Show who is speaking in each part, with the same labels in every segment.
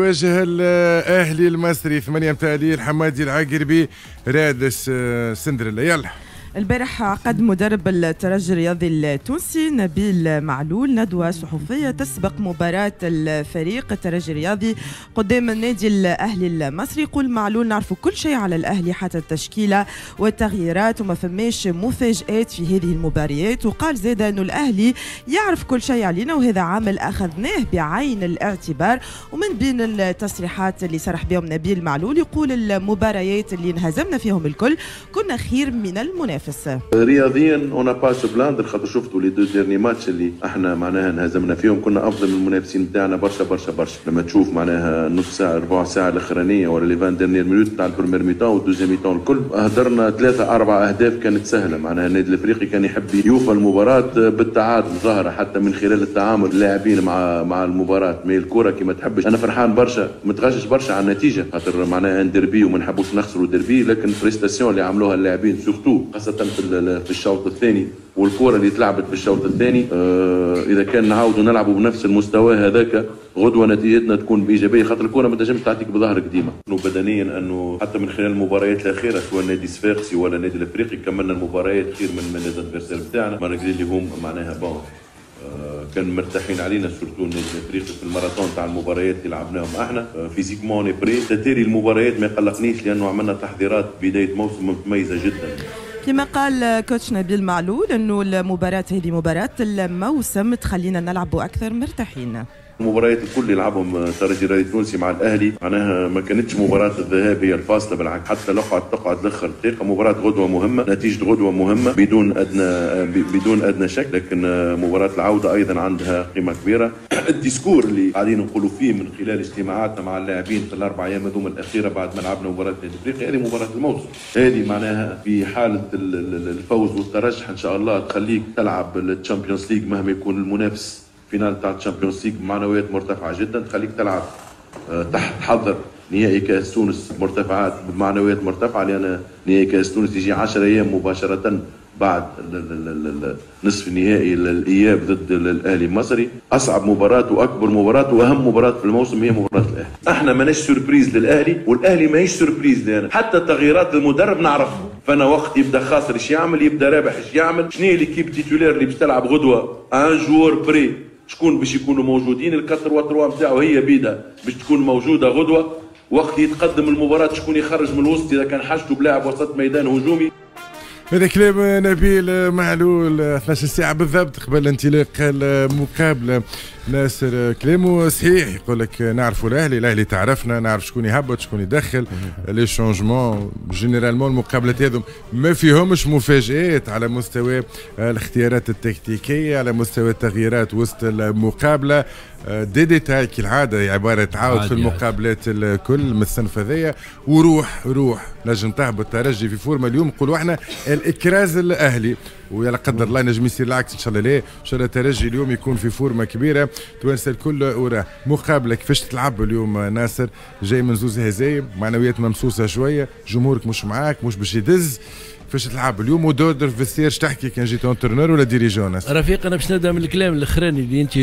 Speaker 1: واجه الاهلي المصري ثمانية متالي حمادي العقربي رادس آه، سندريلا. يلا.
Speaker 2: البارح عقد مدرب الترجي الرياضي التونسي نبيل معلول ندوة صحفية تسبق مباراة الفريق الترجي الرياضي قدام النادي الأهلي المصري. يقول معلول نعرف كل شيء على الأهلي حتى التشكيلة والتغييرات وما فماش مفاجآت في هذه المباريات. وقال زاد أنه الأهلي يعرف كل شيء علينا وهذا عامل أخذناه بعين الاعتبار. ومن بين التصريحات اللي صرح بهم نبيل معلول يقول المباريات اللي انهزمنا فيهم الكل كنا خير من المنافس المنافس
Speaker 3: رياضيا on va pas se plaindre خاطر شفتوا لي deux derniers matchs اللي إحنا معناها انهزمنا فيهم. كنا أفضل من المنافسين بتاعنا برشا برشا برشا. لما تشوف معناها نص ساعة ربع ساعة الأخرانية ولا les 20 dernières minutes تاع ال première mi-temps وال deuxième mi-temps الكل هدرنا ثلاثة أربع أهداف كانت سهلة. معناها النادي الإفريقي كان يحب يوفى المباراة بالتعادل ظاهره حتى من خلال التعامل اللاعبين مع مع المباراة. mais الكرة كي ما تحبش. أنا فرحان برشا متغشش برشا على النتيجة. خاطر معناها ان ديربي وما نحبوش نخسروا ديربي لكن prestation اللي عملوها اللاعبين surtout خاصه في في الشوط الثاني والكرة اللي تلعبت في الشوط الثاني آه إذا كان نعاودوا نلعبوا بنفس المستوى هذاك غدوة نتيجتنا تكون بإيجابية خاطر الكرة ما تنجمش تعطيك بظهرك ديما بدنيا أنه حتى من خلال المباريات الأخيرة سواء النادي الصفاقسي ولا النادي الإفريقي كملنا المباريات خير من من ال adversaire بتاعنا ما اللي هم معناها bon آه، كان مرتاحين علينا surtout النادي الإفريقي في الماراثون تاع المباريات اللي لعبناهم إحنا. physiquement prêts تتالي المباريات ما قلقنيش لأنه عملنا تحضيرات بداية موسم متميزه جدا.
Speaker 2: كما قال coach نبيل معلول إنه المباراة هذه مباراه الموسم تخلينا نلعبوا أكثر مرتاحين.
Speaker 3: المباريات الكل يلعبهم الترجي الرياضي التونسي مع الأهلي. معناها ما كانتش مباراة الذهاب هي الفاصلة بالعكس. حتى لو قعدت تقعد لاخر دقيقه مباراة غدوة مهمة نتيجة غدوة مهمة بدون ادنى بدون أدنى شك. لكن مباراة العودة أيضا عندها قيمة كبيرة. ال discours اللي قاعدين نقولوا فيه من خلال اجتماعاتنا مع اللاعبين في الأربع أيام هذوما الأخيرة بعد ما لعبنا مباراة نادي إفريقيا هذه مباراة الموسم. هذه معناها في حالة الفوز والترشح إن شاء الله تخليك تلعب الشامبيونز ليج مهما يكون المنافس. finale تاع الشامبيونز ليج بمعنويات مرتفعة جدا تخليك تلعب آه، تحت تحضر نهائي كأس تونس مرتفعات بمعنويات مرتفعة لأن نهائي كأس تونس يجي 10 أيام مباشرة بعد نصف النهائي الإياب ضد الأهلي المصري. أصعب مباراة وأكبر مباراة وأهم مباراة في الموسم هي مباراة الأهلي. إحنا ماناش surprise للأهلي والأهلي ماهيش surprise لنا. حتى تغييرات المدرب نعرفها فأنا وقت يبدأ خاسر إيش يعمل؟ يبدأ رابح إيش يعمل؟ شنو هي l'équipe titulaire اللي باش تلعب غدوة؟ un joueur près شكون باش يكونوا موجودين ال quatre trois نتاعو هي بيدا باش تكون موجودة غدوة وقت يتقدم المباراة شكون يخرج من الوسط إذا كان حاجته بلاعب وسط ميدان هجومي.
Speaker 1: هذا كلام نبيل معلول 12 ساعة بالضبط قبل انطلاق المقابلة. ناصر كلامه صحيح يقول لك نعرفوا الأهلي الأهلي تعرفنا نعرف شكون يهبط شكون يدخل لي شونجمون جينيرالمون المقابلات هذم ما فيهمش مفاجآت على مستوى الاختيارات التكتيكية على مستوى التغييرات وسط المقابلة. دي ديتاي كالعاده عبارة تعاود في المقابلات الكل من الصنف هذايا وروح روح نجم تهبط ترجي في فورما اليوم. نقولوا إحنا il écrase الأهلي. ويا قدر الله نجم يصير العكس إن شاء الله. ليه؟ إن شاء الله الترجي اليوم يكون في فورمة كبيرة. توانسه الكل وراه مقابلة كيفاش تلعب اليوم ناصر؟ جاي من زوز هزايم معنويات ممسوسة شوية جمهورك مش معاك مش باش يدز. كيفاش تلعب اليوم ودور في ال vestiaire تحكي كان جيت entraîneur ولا dirigeant
Speaker 4: رفيق أنا باش نبدأ من الكلام الأخراني اللي أنت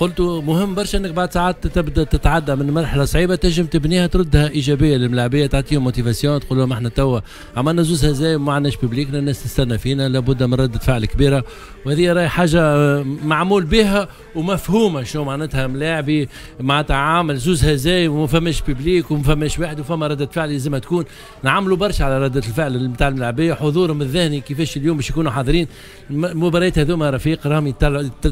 Speaker 4: قلته مهم برشا إنك بعد ساعات تبدأ تتعدى من مرحلة صعيبة تنجم تبنيها تردها إيجابية للملاعبية تعطيهم motivation تقول لهم إحنا توا عملنا زوز هزايم ما عندناش public نا الناس تستنى فينا لابد من ردة فعل كبيرة. وهذه راهي حاجة معمول بها ومفهومة شو معناتها ملاعبي معناتها عامل زوز هزايم وما فماش public وما فماش واحد وفما ردة فعل لازمها تكون. نعملوا برشا على ردة الفعل نتاع الملاعبية حضورهم الذهني كيفاش اليوم باش يكونوا حاضرين. المباريات هذوما رفيق راهم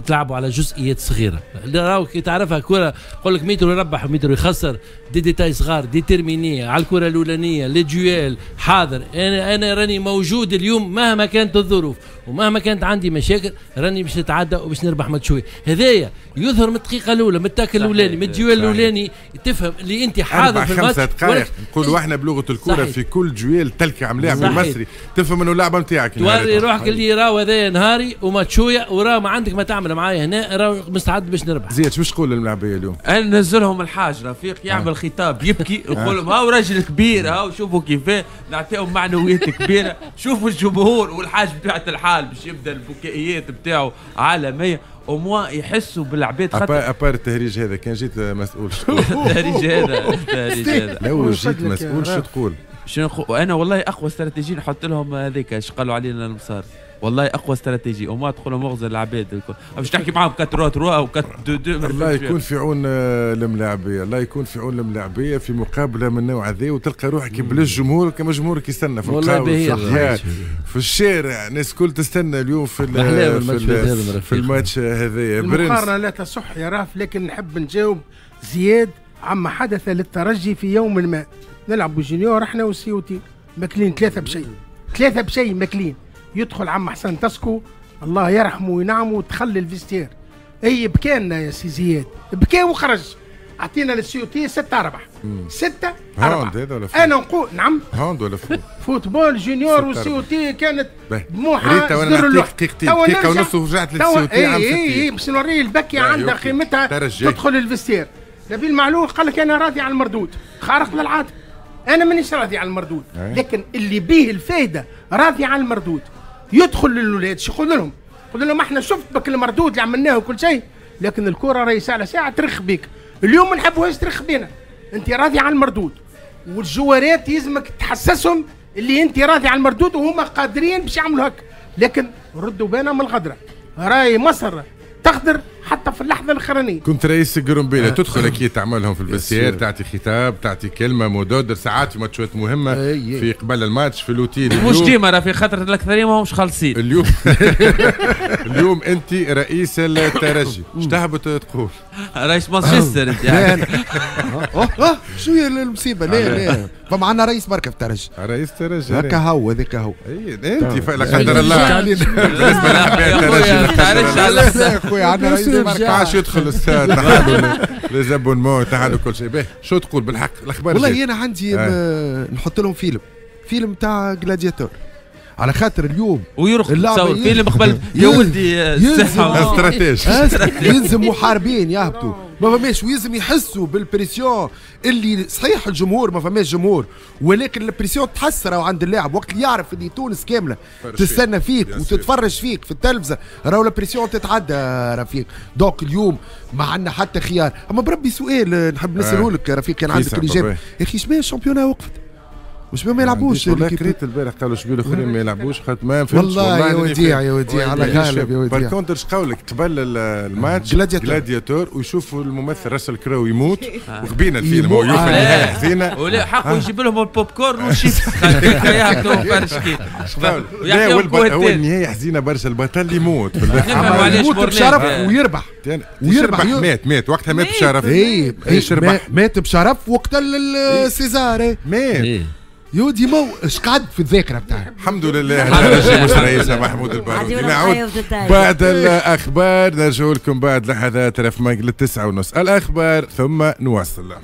Speaker 4: تلعبوا على جزئيات صغيرة. راهو كي تعرفها كرة يقول لك متر يربح ومتر يخسر. دي ديتاي صغار déterminés على الكرة الأولانية les duels حاضر. أنا أنا راني موجود اليوم مهما كانت الظروف ومهما كانت عندي مشاكل راني باش نتعدى وباش نربح ماتش شوية هذايا يظهر من الدقيقة الأولى من ال tacle الاولاني من ال duel الأولاني. تفهم اللي أنت حاضر في الماتش
Speaker 1: خمسة دقائق نقولوا إحنا بلغة الكرة في كل جوال تلك لاعب المصري تفهم انه اللعبة نتاعك
Speaker 4: توري روحك اللي راهو هذايا نهاري وماتشويا وراه ما عندك ما تعمل معايا هنا راه مستعد باش نربح.
Speaker 1: زياد شو تقول للملاعبيه اليوم؟
Speaker 5: أنا ننزلهم الحاج رفيق يعمل خطاب يبكي يقول لهم هاو راجل كبير هاو شوفوا كيفاه نعطيهم معنويات كبيرة. شوفوا الجمهور والحاج بتاعت الحال باش يبدأ البكائيات بتاعه عالمية. أو موا يحسوا بالعباد خاطر
Speaker 1: ابار التهريج هذا كان جيت مسؤول.
Speaker 5: التهريج هذا التهريج هذا.
Speaker 1: لو جيت مسؤول شو. تقول؟
Speaker 5: شنو نخو... أنا والله أقوى استراتيجي نحط لهم هذيك إيش قالوا علينا المصار والله أقوى استراتيجي. وما تدخلوا مغزى العباد الكل. باش تحكي معاهم 4 3 3 أو 4 2 2
Speaker 1: الله يكون في عون آه، الملاعبية. الله يكون في عون الملاعبية في مقابلة من النوع هذا وتلقى روحك بلا الجمهور كما جمهورك يستنى في
Speaker 4: والله
Speaker 1: في في الشارع. الناس الكل تستنى اليوم في في, في. الماتش هذايا برنس.
Speaker 6: المقارنة لا تصح يا راف لكن نحب نجاوب زياد عما حدث للترجي في يوم ما. نلعب جونيور إحنا والسيوتي ماكلين ثلاثة بشيء. ثلاثة بشيء ماكلين. يدخل عم حسن تسكو الله يرحمه وينعمه وتخلي الفيستير أي بكانا يا سي زياد؟ بكى وخرج. أعطينا للسيوتي ستة أربعة. ستة أربعة؟ أنا نقول نعم.
Speaker 1: هاوند ولا فوت؟
Speaker 6: فوتبول جونيور والسيوتي كانت
Speaker 1: وأنا
Speaker 6: صدر اللوح. نرجع-
Speaker 1: ونص ورجعت للسيوتي
Speaker 6: اي اي
Speaker 1: 60
Speaker 6: باش نوريه البكي عندها. قيمتها. تدخل الفستير نبيل معلول قال لك أنا راضي على المردود. خارق للعاده أنا مانيش راضي على المردود.
Speaker 1: أي.
Speaker 6: لكن اللي بيه الفايدة راضي على المردود. يدخل للولاد شو يقول لهم؟ يقول لهم إحنا شفت بك المردود اللي عملناه وكل شيء لكن الكرة راهي ساعة ساعه ترخ بيك. اليوم ما نحبوهاش ترخ بينا. أنت راضي على المردود. والجوارات يلزمك تحسسهم اللي أنت راضي على المردود وهما قادرين باش يعملوا هكا. لكن ردوا بينا من الغدرة. راي مصر تقدر حتى في اللحظة الاخرانيه
Speaker 1: كنت رئيس قرنبيلة تدخل أكيد تعملهم في الفستير
Speaker 7: يسير.
Speaker 1: تعطي خطاب تعطي كلمة مدودر ساعات في ماتشات مهمة
Speaker 7: أي.
Speaker 1: في قبل الماتش في الاوتيل
Speaker 5: مش
Speaker 1: اليوم-
Speaker 5: ديما راه في خاطر الاكثريه ما همش خالصين.
Speaker 1: اليوم اليوم أنت رئيس الترجي. إيش تهبط تقول؟
Speaker 5: رئيس مانشستر
Speaker 7: أنت
Speaker 5: يعني.
Speaker 7: أنا- أوه، أوه، شو هي المصيبة؟ لا لا فما عندنا رئيس مركب ترجي.
Speaker 1: رئيس الترجي
Speaker 7: هكا هو هذاك هو.
Speaker 1: أنت لا قدر الله.
Speaker 5: بالنسبة
Speaker 1: الترجي لا
Speaker 7: يا خويا عندنا رئيس
Speaker 1: ما عادش يدخل الساد تحالوا les abonnements تحالوا كل شيء. شو تقول بالحق؟ الأخبار
Speaker 7: والله. أنا عندي
Speaker 1: آه.
Speaker 7: م- نحط لهم فيلم. فيلم تاع Gladiator على خاطر اليوم اللعبة
Speaker 5: تصور فيلم قبل يا ولدي آه، الصحه
Speaker 1: stratège.
Speaker 7: يلزم محاربين يهبطوا. ما فماش ويلزم يحسوا بال pression اللي صحيح الجمهور ما فماش جمهور ولكن ال pression تحس راهو عند اللاعب. وقت اللي يعرف اللي تونس
Speaker 1: كاملة
Speaker 7: تستنى فيك. وتتفرج فيك في التلفزة راهو ال pression تتعدى رفيق. donc اليوم ما عندنا حتى خيار. أما بربي سؤال نحب نساله لك رفيق كان عندك
Speaker 1: الإجابة.
Speaker 7: يا أخي شبيه ال championnat وقفت؟ مش ما يلعبوش.
Speaker 1: والله قريت البارح قالوا شبيه الاخرين ما يلعبوش. خاطر ما فهمتش
Speaker 7: والله يا وديع. يا وديع على. غالب يا وديع.
Speaker 1: par contre إيش قولك قبل ال- الماتش
Speaker 7: جلادياتور.
Speaker 1: جلادياتور ويشوفوا الممثل راسل كراو يموت وخبينا الفيلم هو. يوفى
Speaker 7: آه.
Speaker 1: النهاية. حزينه
Speaker 5: ولا حقه يجيب لهم ال popcorn وال chips
Speaker 1: لا هو النهاية حزينة برشا البطل يموت.
Speaker 7: يموت. بشرف
Speaker 5: آه.
Speaker 7: ويربح.
Speaker 1: يعني
Speaker 7: ويربح.
Speaker 1: مات مات. وقتها مات بشرف.
Speaker 7: اي ما-
Speaker 1: ربح
Speaker 7: مات بشرف وقت ال- ال
Speaker 1: César
Speaker 4: مات.
Speaker 7: يودي مو اش قعد في الذاكرة بتاعي
Speaker 1: الحمد لله. مش رئيسها محمود البارودي نعود بعد الأخبار. نرجع لكم بعد لحظات رف ماج للتسعة ونص. الأخبار ثم نواصل.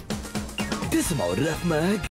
Speaker 8: تسمعوا الرف ماج